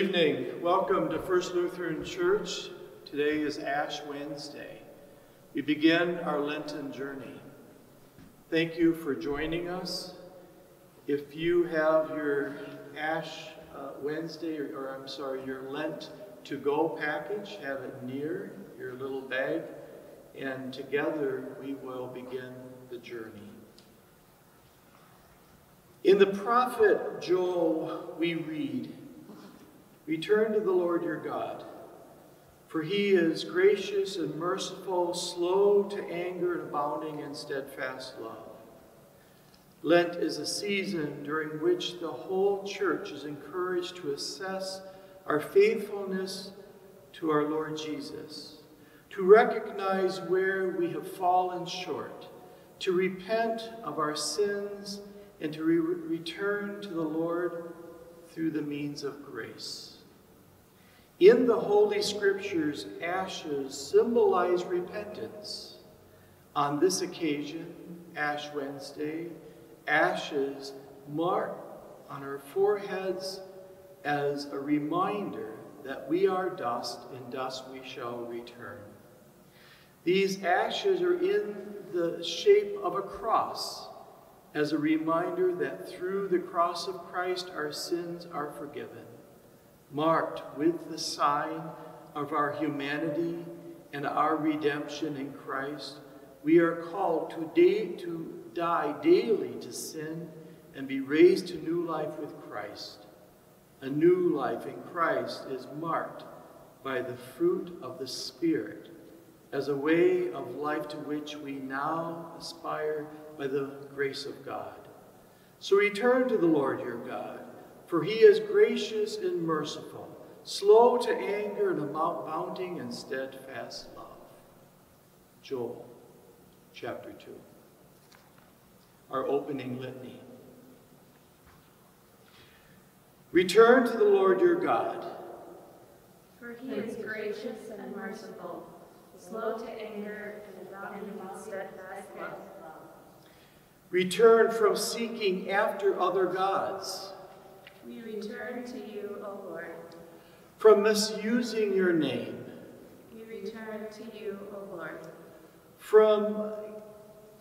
Evening. Welcome to First Lutheran Church. Today is Ash Wednesday. We begin our Lenten journey. Thank you for joining us. If you have your Ash uh, Wednesday, or, or I'm sorry, your Lent to go package, have it near your little bag, and together we will begin the journey. In the prophet Joel, we read, Return to the Lord your God, for he is gracious and merciful, slow to anger and abounding in steadfast love. Lent is a season during which the whole church is encouraged to assess our faithfulness to our Lord Jesus, to recognize where we have fallen short, to repent of our sins, and to re return to the Lord through the means of grace. In the Holy Scriptures, ashes symbolize repentance. On this occasion, Ash Wednesday, ashes mark on our foreheads as a reminder that we are dust, and dust we shall return. These ashes are in the shape of a cross, as a reminder that through the cross of Christ our sins are forgiven marked with the sign of our humanity and our redemption in Christ, we are called to, day, to die daily to sin and be raised to new life with Christ. A new life in Christ is marked by the fruit of the Spirit as a way of life to which we now aspire by the grace of God. So return to the Lord your God for he is gracious and merciful, slow to anger and abounding in steadfast love. Joel chapter 2. Our opening litany. Return to the Lord your God. For he is gracious and merciful, slow to anger and abounding in steadfast love. Return from seeking after other gods we return to you, O Lord. From misusing your name. We return to you, O Lord. From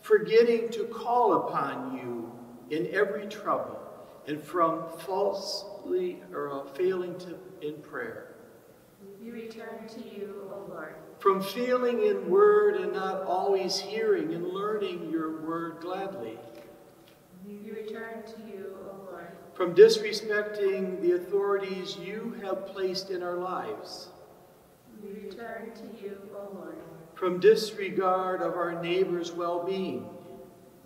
forgetting to call upon you in every trouble, and from falsely or failing to in prayer. We return to you, O Lord. From failing in word and not always hearing and learning your word gladly. We return to you, from disrespecting the authorities you have placed in our lives. We return to you, O Lord. From disregard of our neighbor's well-being.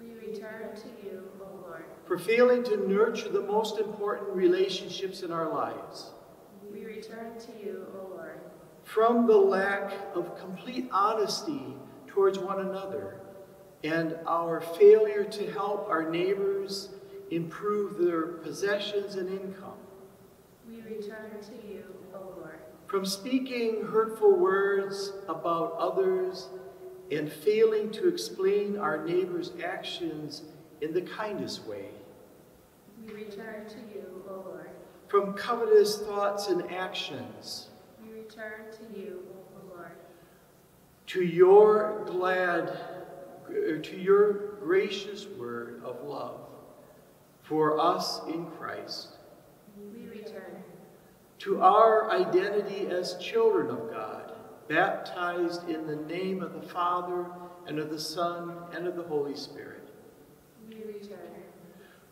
We return to you, O Lord. For failing to nurture the most important relationships in our lives. We return to you, O Lord. From the lack of complete honesty towards one another and our failure to help our neighbors improve their possessions and income. We return to you, O Lord. From speaking hurtful words about others and failing to explain our neighbor's actions in the kindest way. We return to you, O Lord. From covetous thoughts and actions. We return to you, O Lord. To your glad, er, to your gracious word of love for us in Christ. We return. To our identity as children of God, baptized in the name of the Father, and of the Son, and of the Holy Spirit. We return.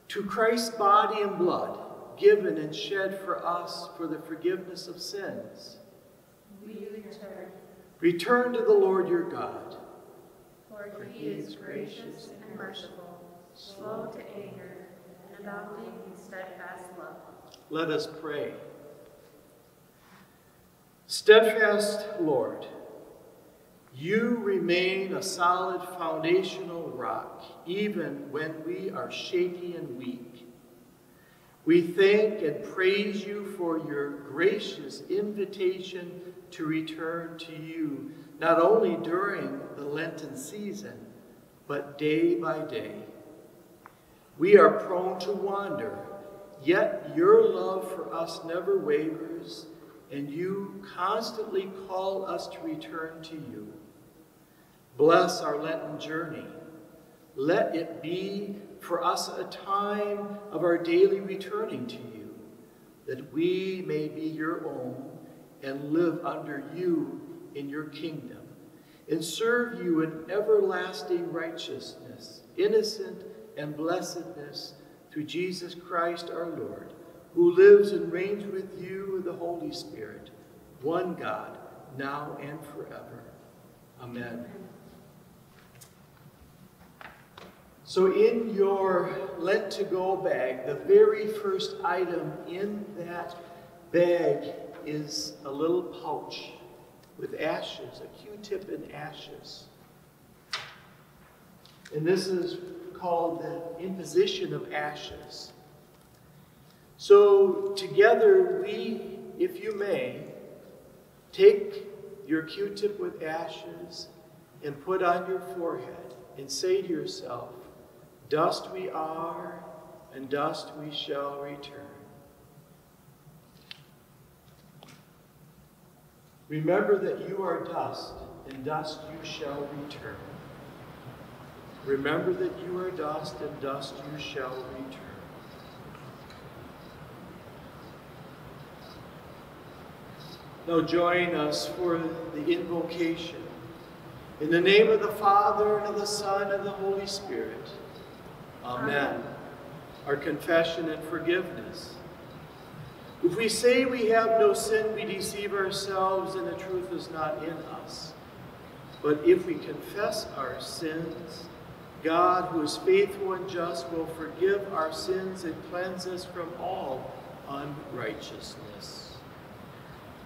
To Christ's body and blood, given and shed for us for the forgiveness of sins. We return. Return to the Lord your God. For he is gracious and merciful, slow to anger, abounding in steadfast love. Let us pray. Steadfast Lord, you remain a solid foundational rock, even when we are shaky and weak. We thank and praise you for your gracious invitation to return to you, not only during the Lenten season, but day by day. We are prone to wander, Yet your love for us never wavers, and you constantly call us to return to you. Bless our Lenten journey. Let it be for us a time of our daily returning to you, that we may be your own and live under you in your kingdom, and serve you in everlasting righteousness, innocent and blessedness through Jesus Christ our Lord, who lives and reigns with you in the Holy Spirit, one God, now and forever. Amen. So in your Lent to Go bag, the very first item in that bag is a little pouch with ashes, a Q-tip and ashes. And this is called the imposition of ashes. So together we, if you may, take your Q-tip with ashes and put on your forehead and say to yourself, dust we are and dust we shall return. Remember that you are dust, and dust you shall return. Remember that you are dust, and dust you shall return. Now join us for the invocation. In the name of the Father, and of the Son, and of the Holy Spirit. Amen. Amen. Our confession and forgiveness. If we say we have no sin, we deceive ourselves, and the truth is not in us. But if we confess our sins, God, who is faithful and just, will forgive our sins and cleanse us from all unrighteousness.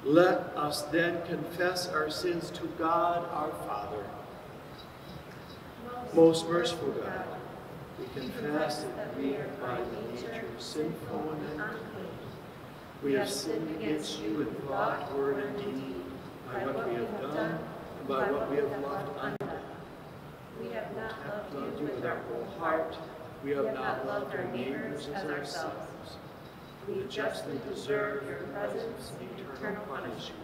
Let us then confess our sins to God our Father. Most merciful God, we confess that we are by the nature sinful and unclean. We have sinned against you in thought, word, and deed, by what we have done, and by what we have left not loved you with our whole heart. We have not loved our neighbors as ourselves. We justly deserve your presence and eternal punishment.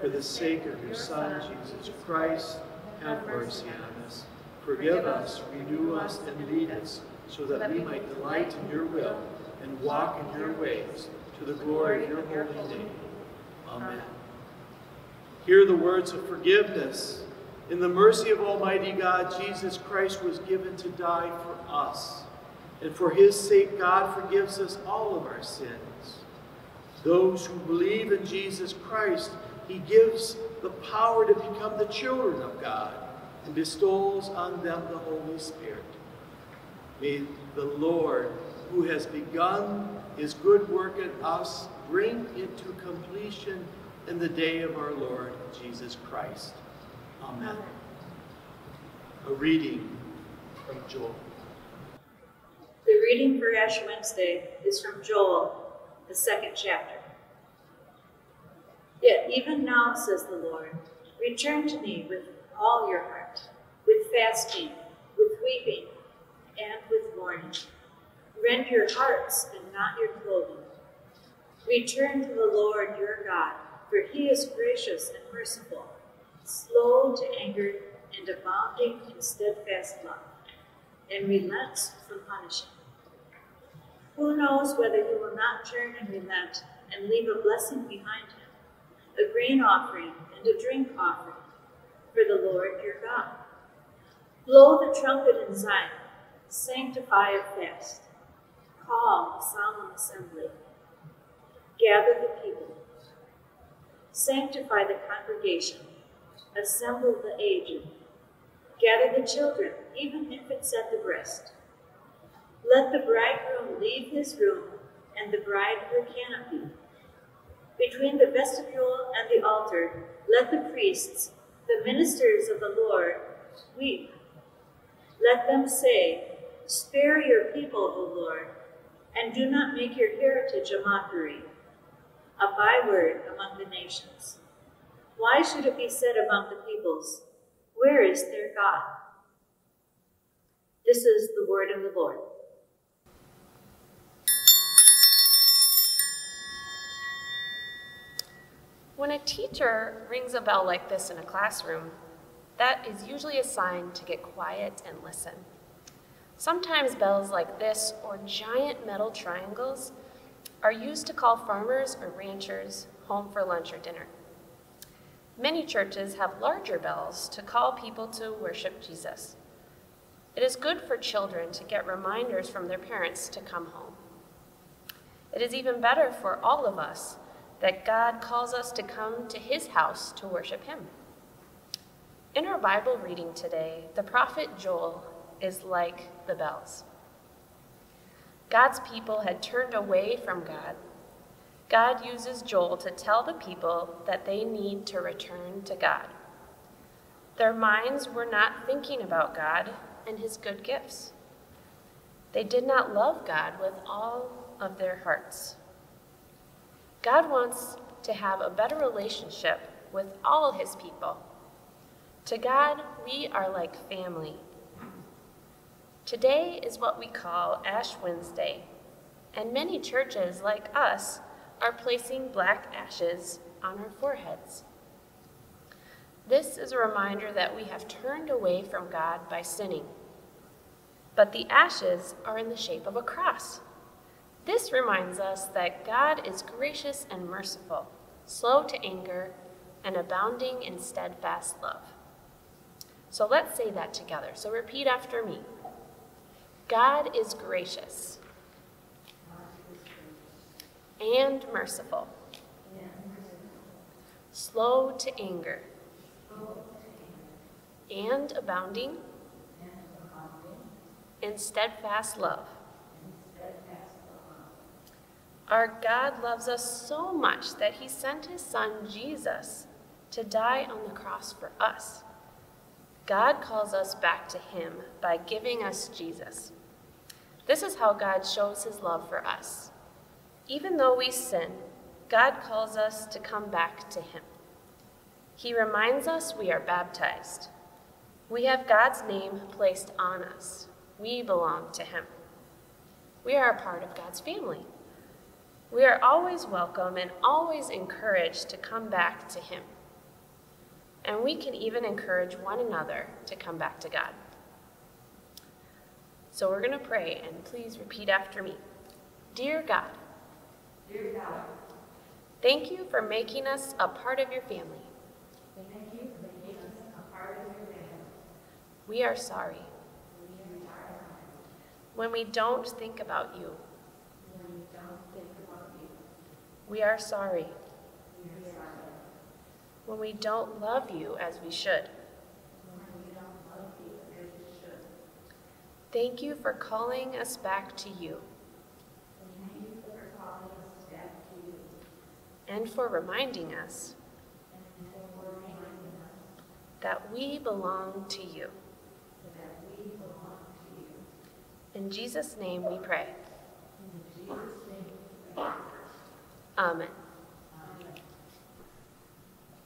For the sake of your Son, Jesus Christ, have mercy on us. Forgive us, renew us, and lead us, so that we might delight in your will and walk in your ways, to the glory of your holy name. Amen. Hear the words of forgiveness in the mercy of Almighty God, Jesus Christ was given to die for us. And for his sake, God forgives us all of our sins. Those who believe in Jesus Christ, he gives the power to become the children of God and bestows on them the Holy Spirit. May the Lord, who has begun his good work in us, bring it to completion in the day of our Lord Jesus Christ. Amen. A reading from Joel. The reading for Ash Wednesday is from Joel, the second chapter. Yet even now, says the Lord, return to me with all your heart, with fasting, with weeping, and with mourning. Rend your hearts and not your clothing. Return to the Lord your God, for he is gracious and merciful slow to anger, and abounding in steadfast love, and relents from punishing. Who knows whether he will not turn and relent and leave a blessing behind him, a grain offering and a drink offering for the Lord your God? Blow the trumpet in Zion, sanctify a fast, call a solemn assembly, gather the people, sanctify the congregation, assemble the aged, gather the children, even infants at the breast. Let the bridegroom leave his room, and the bride her canopy. Between the vestibule and the altar, let the priests, the ministers of the Lord, weep. Let them say, Spare your people, O Lord, and do not make your heritage a mockery, a byword among the nations. Why should it be said among the peoples, Where is their God? This is the word of the Lord. When a teacher rings a bell like this in a classroom, that is usually a sign to get quiet and listen. Sometimes bells like this or giant metal triangles are used to call farmers or ranchers home for lunch or dinner. Many churches have larger bells to call people to worship Jesus. It is good for children to get reminders from their parents to come home. It is even better for all of us that God calls us to come to his house to worship him. In our Bible reading today, the prophet Joel is like the bells. God's people had turned away from God. God uses Joel to tell the people that they need to return to God. Their minds were not thinking about God and his good gifts. They did not love God with all of their hearts. God wants to have a better relationship with all his people. To God, we are like family. Today is what we call Ash Wednesday, and many churches, like us, are placing black ashes on our foreheads. This is a reminder that we have turned away from God by sinning. But the ashes are in the shape of a cross. This reminds us that God is gracious and merciful, slow to anger, and abounding in steadfast love. So let's say that together. So repeat after me God is gracious and merciful, slow to anger, and abounding in steadfast love. Our God loves us so much that he sent his son Jesus to die on the cross for us. God calls us back to him by giving us Jesus. This is how God shows his love for us. Even though we sin, God calls us to come back to him. He reminds us we are baptized. We have God's name placed on us. We belong to him. We are a part of God's family. We are always welcome and always encouraged to come back to Him. And we can even encourage one another to come back to God. So we're going to pray, and please repeat after me. Dear God, Dear God, thank you for making us a part of your family. thank you for making us a part of your family. We are sorry We are sorry when we don't think about you. when we don't think about you. We are sorry We are sorry when we don't love you as we should. when we don't love you as we should. Thank you for calling us back to you Thank you for calling us back to you and for reminding us and for reminding us that we belong to you. that we belong to you. In Jesus' name we pray. In Jesus' name, we pray. Amen. Amen.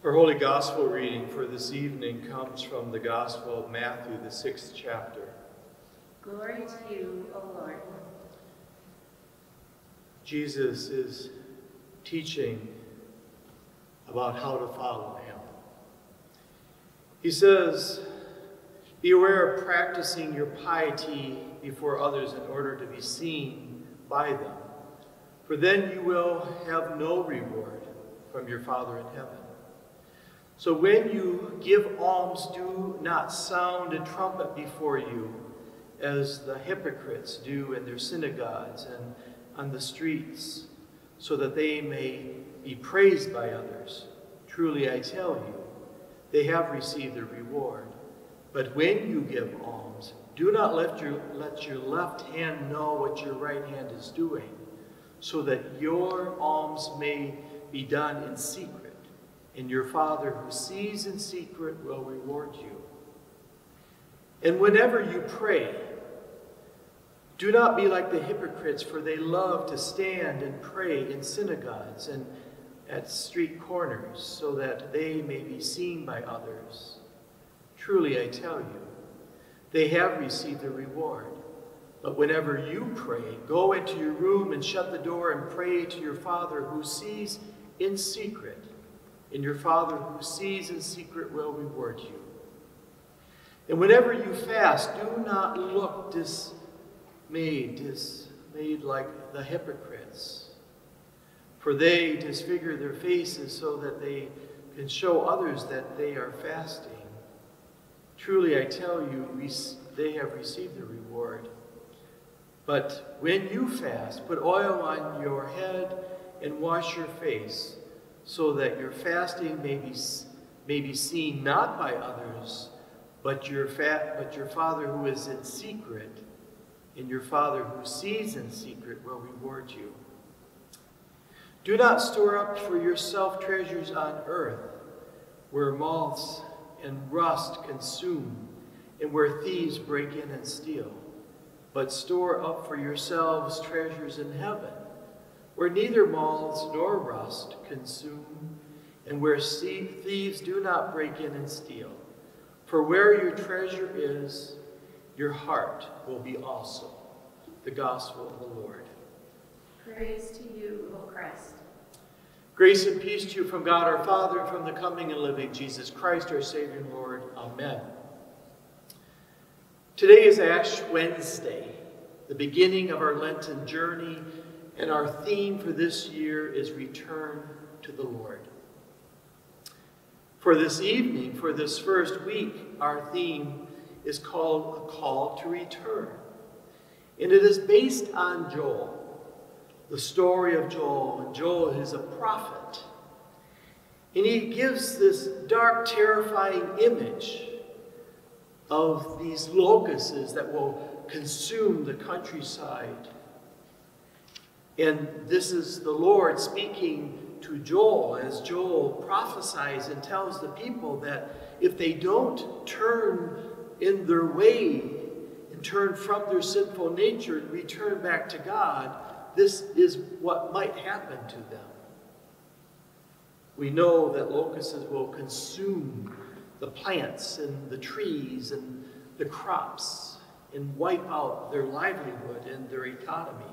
Our Holy Gospel reading for this evening comes from the Gospel of Matthew, the sixth chapter. Glory to you, O Lord. Jesus is teaching about how to follow him. He says, Be aware of practicing your piety before others in order to be seen by them, for then you will have no reward from your Father in heaven. So when you give alms, do not sound a trumpet before you, as the hypocrites do in their synagogues and on the streets, so that they may be praised by others. Truly I tell you, they have received their reward. But when you give alms, do not let your, let your left hand know what your right hand is doing, so that your alms may be done in secret, and your Father who sees in secret will reward you. And whenever you pray, do not be like the hypocrites, for they love to stand and pray in synagogues and at street corners, so that they may be seen by others. Truly, I tell you, they have received their reward. But whenever you pray, go into your room and shut the door and pray to your Father who sees in secret, and your Father who sees in secret will reward you. And whenever you fast, do not look dismayed, dismayed like the hypocrites. For they disfigure their faces so that they can show others that they are fasting. Truly, I tell you, they have received their reward. But when you fast, put oil on your head and wash your face, so that your fasting may be, may be seen not by others, but your, fat, but your Father who is in secret, and your Father who sees in secret will reward you. Do not store up for yourself treasures on earth, where moths and rust consume, and where thieves break in and steal. But store up for yourselves treasures in heaven, where neither moths nor rust consume, and where thieves do not break in and steal. For where your treasure is, your heart will be also. The Gospel of the Lord. Praise to you, O Christ. Grace and peace to you from God our Father and from the coming and living Jesus Christ, our Savior and Lord. Amen. Today is Ash Wednesday, the beginning of our Lenten journey, and our theme for this year is Return to the Lord. For this evening, for this first week, our theme is called A Call to Return. And it is based on Joel the story of Joel. Joel is a prophet. And he gives this dark, terrifying image of these locusts that will consume the countryside. And this is the Lord speaking to Joel as Joel prophesies and tells the people that if they don't turn in their way and turn from their sinful nature and return back to God, this is what might happen to them. We know that locusts will consume the plants and the trees and the crops and wipe out their livelihood and their economy.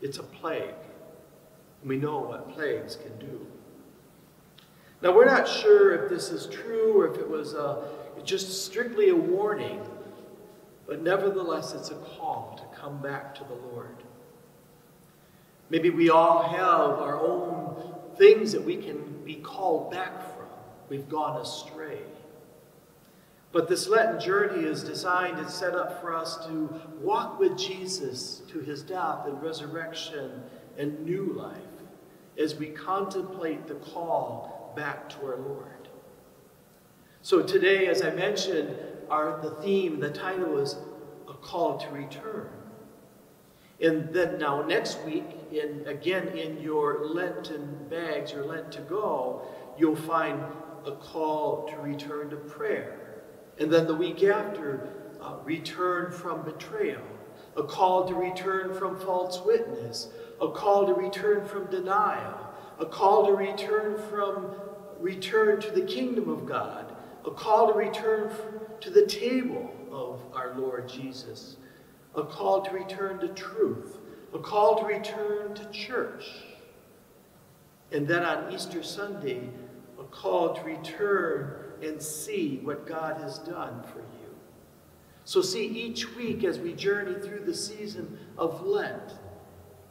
It's a plague. We know what plagues can do. Now, we're not sure if this is true or if it was a, just strictly a warning, but nevertheless, it's a call to come back to the Lord. Maybe we all have our own things that we can be called back from. We've gone astray. But this Lenten journey is designed and set up for us to walk with Jesus to his death and resurrection and new life as we contemplate the call back to our Lord. So today, as I mentioned, our, the theme, the title is A Call to Return. And then now next week, in again in your Lenten bags, your Lent to go, you'll find a call to return to prayer. And then the week after, uh, return from betrayal, a call to return from false witness, a call to return from denial, a call to return from return to the kingdom of God, a call to return to the table of our Lord Jesus a call to return to truth, a call to return to church. And then on Easter Sunday, a call to return and see what God has done for you. So, see, each week as we journey through the season of Lent,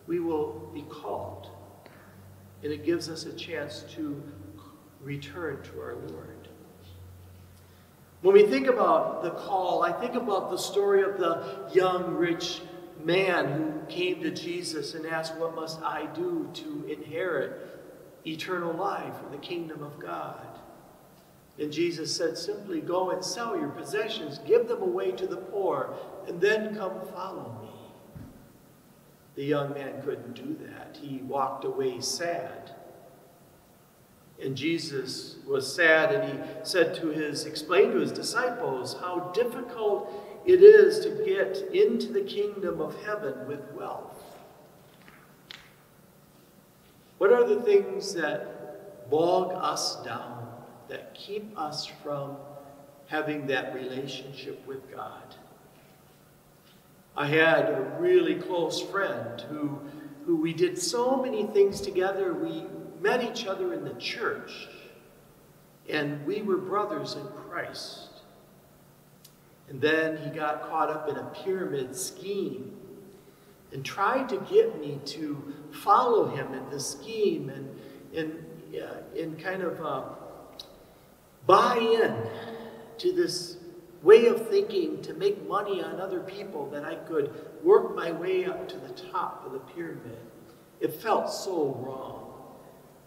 we will be called. And it gives us a chance to return to our Lord. When we think about the call, I think about the story of the young rich man who came to Jesus and asked, What must I do to inherit eternal life in the kingdom of God? And Jesus said simply, Go and sell your possessions, give them away to the poor, and then come follow me. The young man couldn't do that. He walked away sad. And Jesus was sad and he said to his, explained to his disciples how difficult it is to get into the kingdom of heaven with wealth. What are the things that bog us down, that keep us from having that relationship with God? I had a really close friend who, who we did so many things together. We met each other in the church, and we were brothers in Christ. And then he got caught up in a pyramid scheme and tried to get me to follow him in the scheme and in, uh, in kind of uh, buy in to this way of thinking to make money on other people that I could work my way up to the top of the pyramid. It felt so wrong.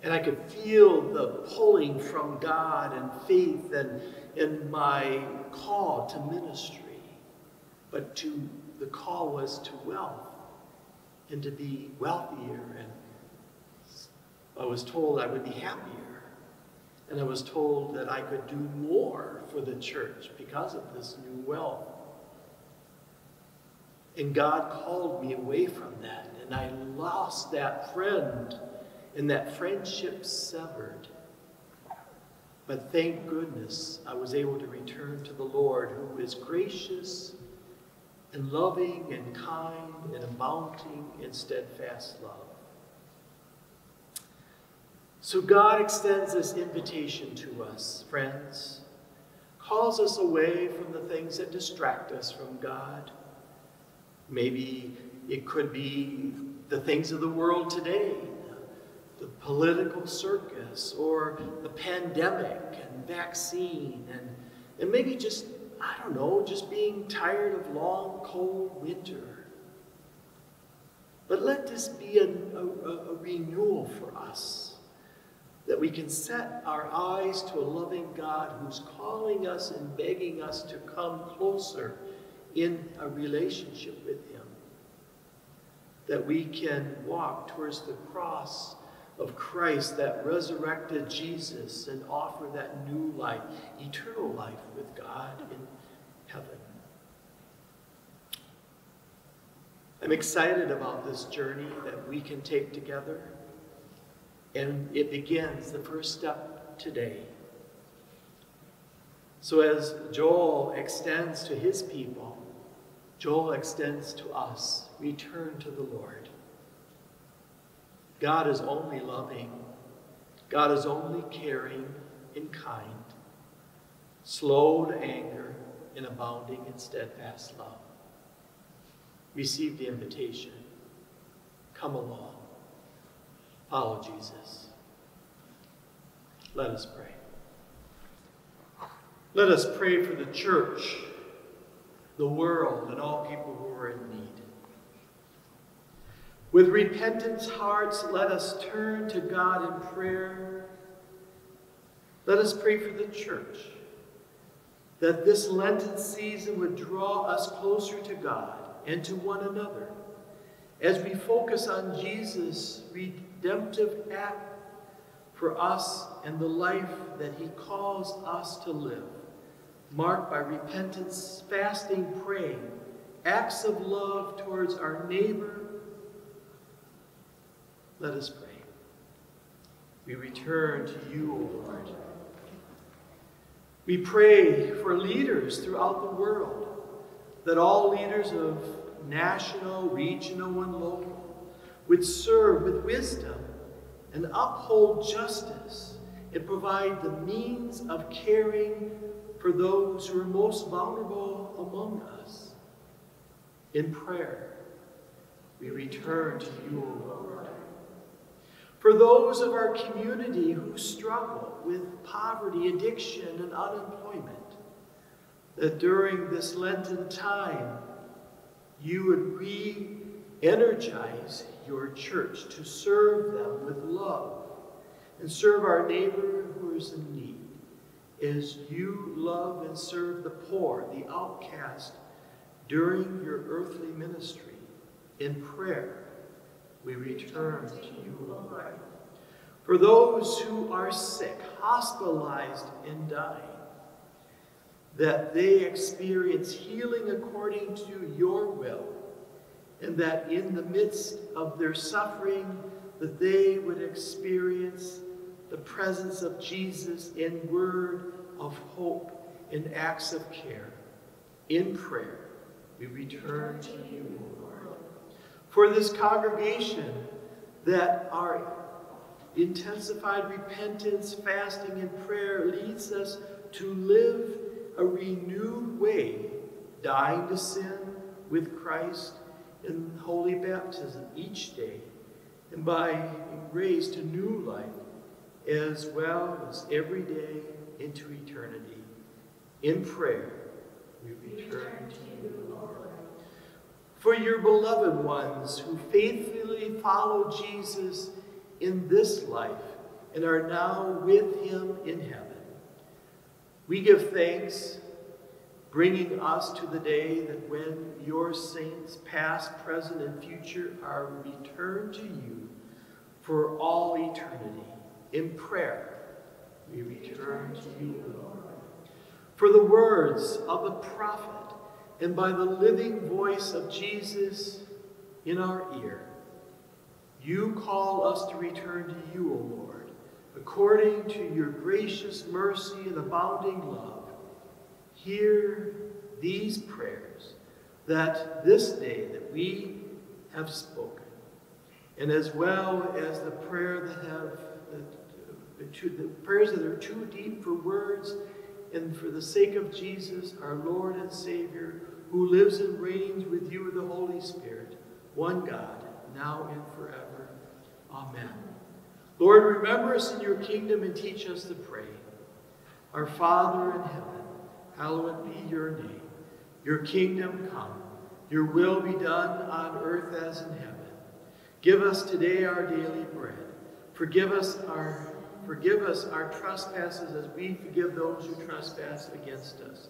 And I could feel the pulling from God and faith and in my call to ministry. But to the call was to wealth and to be wealthier. And I was told I would be happier. And I was told that I could do more for the church because of this new wealth. And God called me away from that. And I lost that friend, and that friendship severed. But thank goodness I was able to return to the Lord, who is gracious and loving and kind and abounding in steadfast love. So God extends this invitation to us, friends, calls us away from the things that distract us from God. Maybe it could be the things of the world today, the political circus, or the pandemic and vaccine, and, and maybe just, I don't know, just being tired of long, cold winter. But let this be a, a, a renewal for us that we can set our eyes to a loving God who's calling us and begging us to come closer in a relationship with Him. That we can walk towards the cross of Christ, that resurrected Jesus, and offer that new life, eternal life with God in heaven. I'm excited about this journey that we can take together. And it begins the first step today. So as Joel extends to his people, Joel extends to us. Return to the Lord. God is only loving. God is only caring and kind, slow to anger and abounding in steadfast love. Receive the invitation. Come along. Follow Jesus. Let us pray. Let us pray for the church, the world, and all people who are in need. With repentance hearts, let us turn to God in prayer. Let us pray for the church, that this Lenten season would draw us closer to God and to one another as we focus on Jesus' redemptive act for us and the life that he calls us to live, marked by repentance, fasting, praying, acts of love towards our neighbor. Let us pray. We return to you, O Lord. We pray for leaders throughout the world, that all leaders of national, regional, and local would serve with wisdom and uphold justice and provide the means of caring for those who are most vulnerable among us. In prayer, we return to you, O Lord. For those of our community who struggle with poverty, addiction, and unemployment, that during this Lenten time, you would re energize your church to serve them with love and serve our neighbor who is in need as you love and serve the poor, the outcast, during your earthly ministry. In prayer, we return to you, Lord. For those who are sick, hospitalized, and dying, that they experience healing according to your will and that in the midst of their suffering, that they would experience the presence of Jesus in word of hope, in acts of care, in prayer. We return to you, Lord. For this congregation that our Intensified repentance, fasting, and prayer leads us to live a renewed way, dying to sin with Christ in holy baptism each day, and by being raised to new life, as well as every day into eternity. In prayer, we return to you. For your beloved ones who faithfully follow Jesus in this life and are now with him in heaven, we give thanks, bringing us to the day that when your saints, past, present, and future, are returned to you for all eternity. In prayer, we return to you, Lord. For the words of the prophet and by the living voice of Jesus in our ear, you call us to return to you, O Lord, according to your gracious mercy and abounding love. Hear these prayers that this day that we have spoken, and as well as the prayer that have the, uh, the prayers that are too deep for words, and for the sake of Jesus, our Lord and Savior, who lives and reigns with you the Holy Spirit, one God, now and forever. Amen. Lord, remember us in your kingdom and teach us to pray. Our Father in heaven, hallowed be your name. Your kingdom come, your will be done on earth as in heaven. Give us today our daily bread. Forgive us our forgive us our trespasses as we forgive those who trespass against us.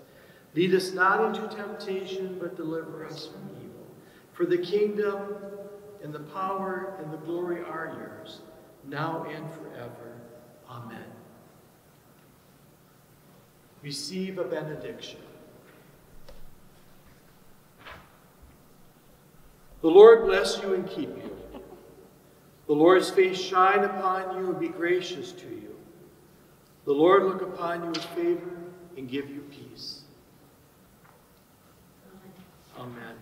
Lead us not into temptation, but deliver us from evil. For the kingdom and the power and the glory are yours, now and forever. Amen. Receive a benediction. The Lord bless you and keep you. The Lord's face shine upon you and be gracious to you. The Lord look upon you with favor and give you peace. Amen.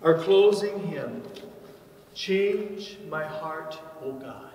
Our closing hymn, Change My Heart, O God.